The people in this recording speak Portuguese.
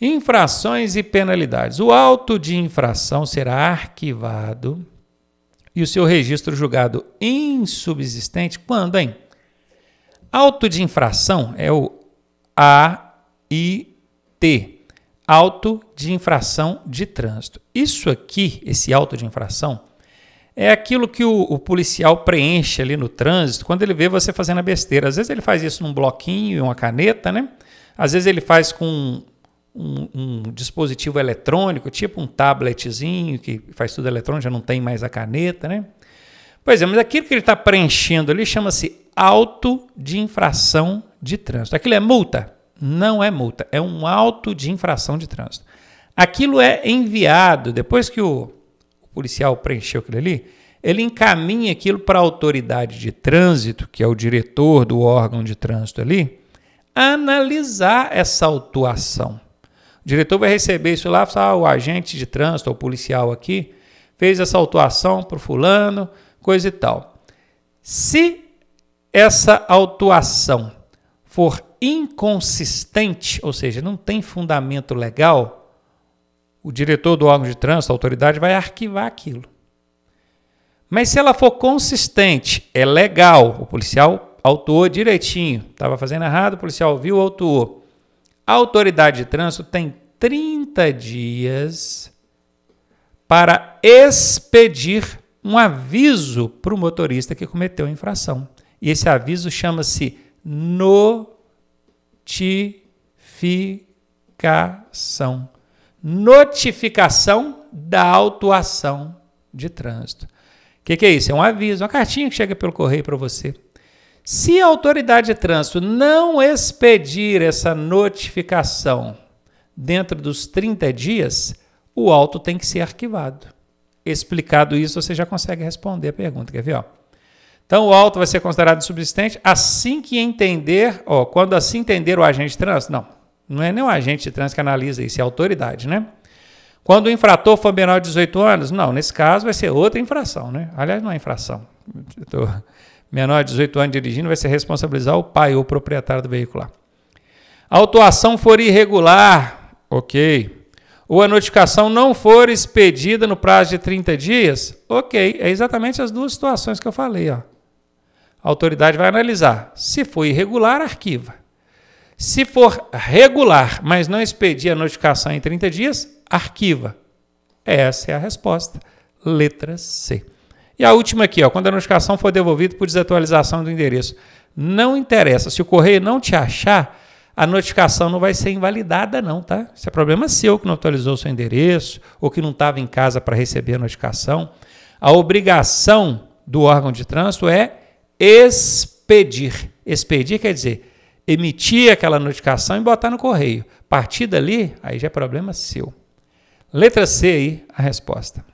Infrações e penalidades. O auto de infração será arquivado e o seu registro julgado insubsistente quando, hein? Auto de infração é o AIT, auto de infração de trânsito. Isso aqui, esse auto de infração, é aquilo que o, o, policial preenche ali no trânsito quando ele vê você fazendo a besteira. Às vezes ele faz isso num bloquinho e uma caneta, né? Às vezes ele faz com um, um, dispositivo eletrônico, tipo um tabletzinho que faz tudo eletrônico, já não tem mais a caneta, né? Pois é, mas aquilo que ele está preenchendo ali chama-se auto de infração de trânsito. Aquilo é multa? Não é multa, é um auto de infração de trânsito. Aquilo é enviado, depois que o, o policial preencheu aquilo ali, ele encaminha aquilo para a autoridade de trânsito, que é o diretor do órgão de trânsito ali, analisar essa autuação. O diretor vai receber isso lá, falar, ah, o agente de trânsito, o policial aqui, fez essa autuação para o fulano, coisa e tal. Se essa autuação for inconsistente, ou seja, não tem fundamento legal, o diretor do órgão de trânsito, a autoridade, vai arquivar aquilo. Mas se ela for consistente, é legal, o policial autuou direitinho, estava fazendo errado, o policial viu, autuou a autoridade de trânsito tem 30 dias para expedir um aviso para o motorista que cometeu a infração. E esse aviso chama-se notificação. Notificação da autuação de trânsito. O que, que é isso? É um aviso, uma cartinha que chega pelo correio para você. Se a autoridade de trânsito não expedir essa notificação dentro dos 30 dias, o auto tem que ser arquivado. Explicado isso, você já consegue responder a pergunta. Quer ver? Ó? Então, o auto vai ser considerado subsistente assim que entender, ó, quando assim entender o agente de trânsito. Não, não é nem o agente de trânsito que analisa isso, é a autoridade, né? Quando o infrator for menor de 18 anos, não, nesse caso vai ser outra infração, né? Aliás, não é infração. Menor de 18 anos dirigindo vai ser responsabilizar o pai ou o proprietário do veículo. A autuação for irregular, ok. Ou a notificação não for expedida no prazo de 30 dias, ok. É exatamente as duas situações que eu falei. Ó. A autoridade vai analisar. Se for irregular, arquiva. Se for regular, mas não expedir a notificação em 30 dias, arquiva. Essa é a resposta. Letra C. E a última aqui, ó, quando a notificação for devolvida por desatualização do endereço. Não interessa, se o correio não te achar, a notificação não vai ser invalidada não, tá? Isso é problema seu que não atualizou o seu endereço ou que não estava em casa para receber a notificação. A obrigação do órgão de trânsito é expedir. Expedir quer dizer emitir aquela notificação e botar no correio. Partir dali, aí já é problema seu. Letra C aí, a resposta.